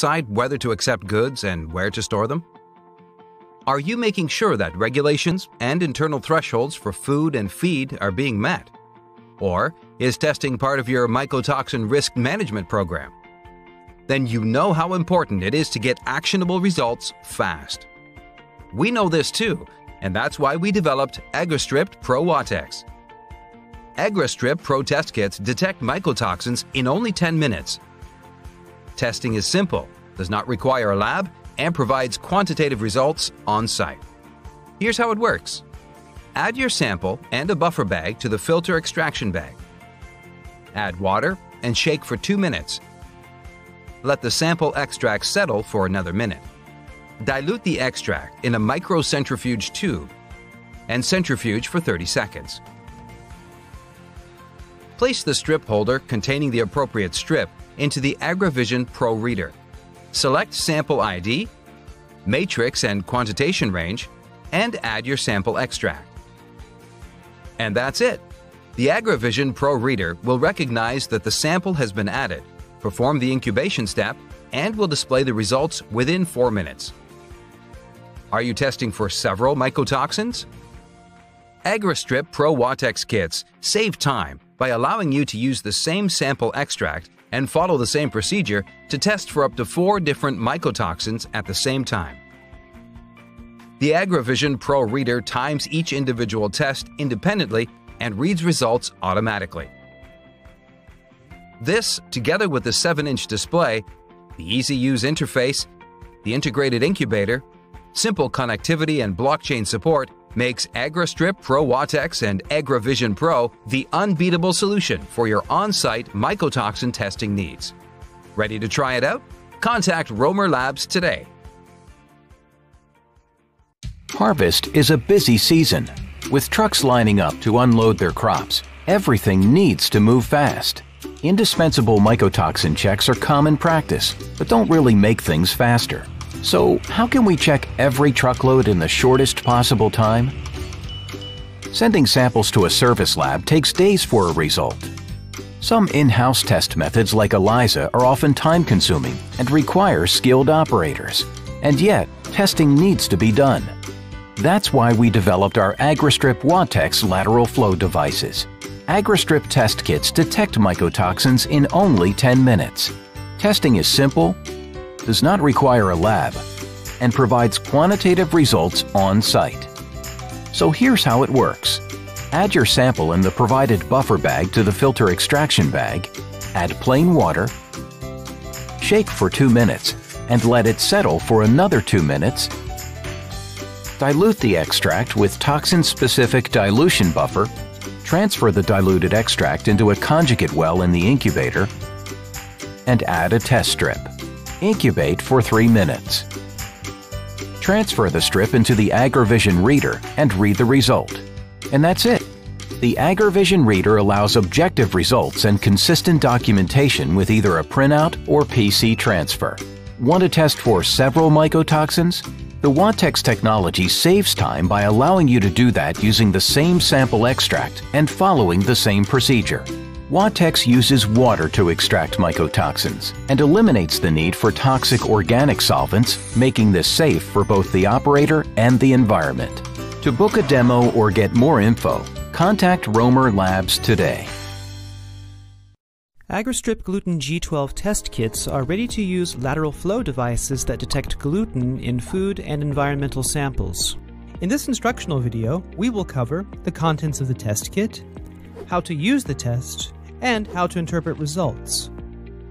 decide whether to accept goods and where to store them? Are you making sure that regulations and internal thresholds for food and feed are being met? Or is testing part of your mycotoxin risk management program? Then you know how important it is to get actionable results fast. We know this too, and that's why we developed AgraStrip Pro Watex. AgraStrip Pro test kits detect mycotoxins in only 10 minutes. Testing is simple, does not require a lab, and provides quantitative results on site. Here's how it works. Add your sample and a buffer bag to the filter extraction bag. Add water and shake for 2 minutes. Let the sample extract settle for another minute. Dilute the extract in a microcentrifuge tube and centrifuge for 30 seconds. Place the strip holder containing the appropriate strip into the AgraVision Pro Reader. Select Sample ID, Matrix and Quantitation Range, and add your sample extract. And that's it. The AgraVision Pro Reader will recognize that the sample has been added, perform the incubation step, and will display the results within 4 minutes. Are you testing for several mycotoxins? AgraStrip Pro Watex kits save time by allowing you to use the same sample extract and follow the same procedure to test for up to four different mycotoxins at the same time. The AgraVision Pro Reader times each individual test independently and reads results automatically. This, together with the 7-inch display, the easy-use interface, the integrated incubator, simple connectivity and blockchain support, makes AgraStrip Pro Watex and AgraVision Pro the unbeatable solution for your on-site mycotoxin testing needs. Ready to try it out? Contact Romer Labs today. Harvest is a busy season. With trucks lining up to unload their crops, everything needs to move fast. Indispensable mycotoxin checks are common practice, but don't really make things faster. So, how can we check every truckload in the shortest possible time? Sending samples to a service lab takes days for a result. Some in-house test methods like ELISA are often time-consuming and require skilled operators. And yet, testing needs to be done. That's why we developed our AgraStrip Watex lateral flow devices. AgraStrip test kits detect mycotoxins in only 10 minutes. Testing is simple, does not require a lab, and provides quantitative results on site. So here's how it works. Add your sample in the provided buffer bag to the filter extraction bag, add plain water, shake for 2 minutes, and let it settle for another 2 minutes. Dilute the extract with toxin-specific dilution buffer, transfer the diluted extract into a conjugate well in the incubator, and add a test strip. Incubate for 3 minutes. Transfer the strip into the AgraVision reader and read the result. And that's it. The AgraVision reader allows objective results and consistent documentation with either a printout or PC transfer. Want to test for several mycotoxins? The Watex technology saves time by allowing you to do that using the same sample extract and following the same procedure. Watex uses water to extract mycotoxins and eliminates the need for toxic organic solvents, making this safe for both the operator and the environment. To book a demo or get more info, contact Romer Labs today. AgraStrip Gluten G12 test kits are ready to use lateral flow devices that detect gluten in food and environmental samples. In this instructional video, we will cover the contents of the test kit, how to use the test, and how to interpret results.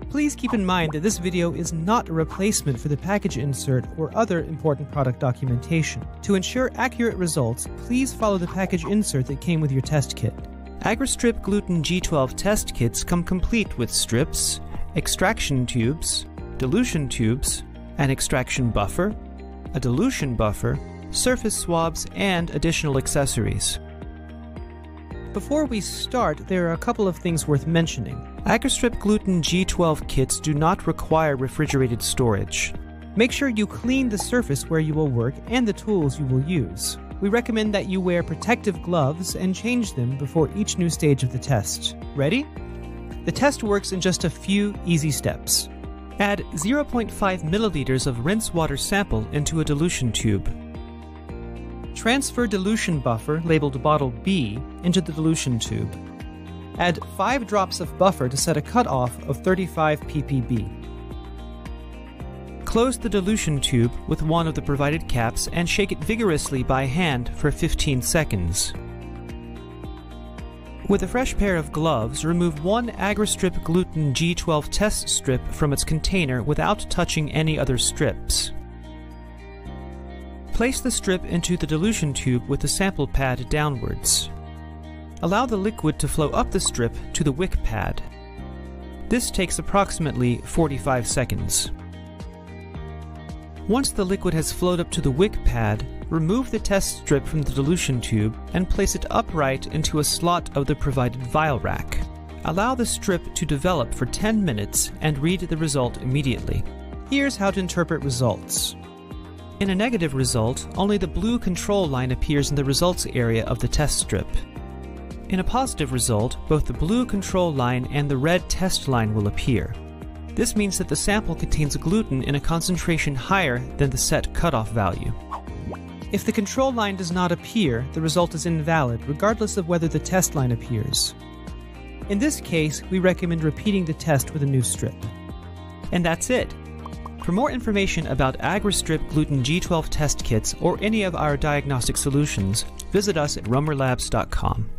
Please keep in mind that this video is not a replacement for the package insert or other important product documentation. To ensure accurate results, please follow the package insert that came with your test kit. AgraStrip Gluten G12 test kits come complete with strips, extraction tubes, dilution tubes, an extraction buffer, a dilution buffer, surface swabs, and additional accessories. Before we start, there are a couple of things worth mentioning. AgraStrip Gluten G12 kits do not require refrigerated storage. Make sure you clean the surface where you will work and the tools you will use. We recommend that you wear protective gloves and change them before each new stage of the test. Ready? The test works in just a few easy steps. Add 0.5 milliliters of rinse water sample into a dilution tube. Transfer dilution buffer labeled bottle B into the dilution tube. Add 5 drops of buffer to set a cutoff of 35 ppb. Close the dilution tube with one of the provided caps and shake it vigorously by hand for 15 seconds. With a fresh pair of gloves, remove one AgraStrip Gluten G12 test strip from its container without touching any other strips. Place the strip into the dilution tube with the sample pad downwards. Allow the liquid to flow up the strip to the wick pad. This takes approximately 45 seconds. Once the liquid has flowed up to the wick pad, remove the test strip from the dilution tube and place it upright into a slot of the provided vial rack. Allow the strip to develop for 10 minutes and read the result immediately. Here's how to interpret results. In a negative result, only the blue control line appears in the results area of the test strip. In a positive result, both the blue control line and the red test line will appear. This means that the sample contains gluten in a concentration higher than the set cutoff value. If the control line does not appear, the result is invalid, regardless of whether the test line appears. In this case, we recommend repeating the test with a new strip. And that's it. For more information about AgraStrip Gluten G12 test kits or any of our diagnostic solutions, visit us at romerlabs.com.